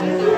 Hallelujah.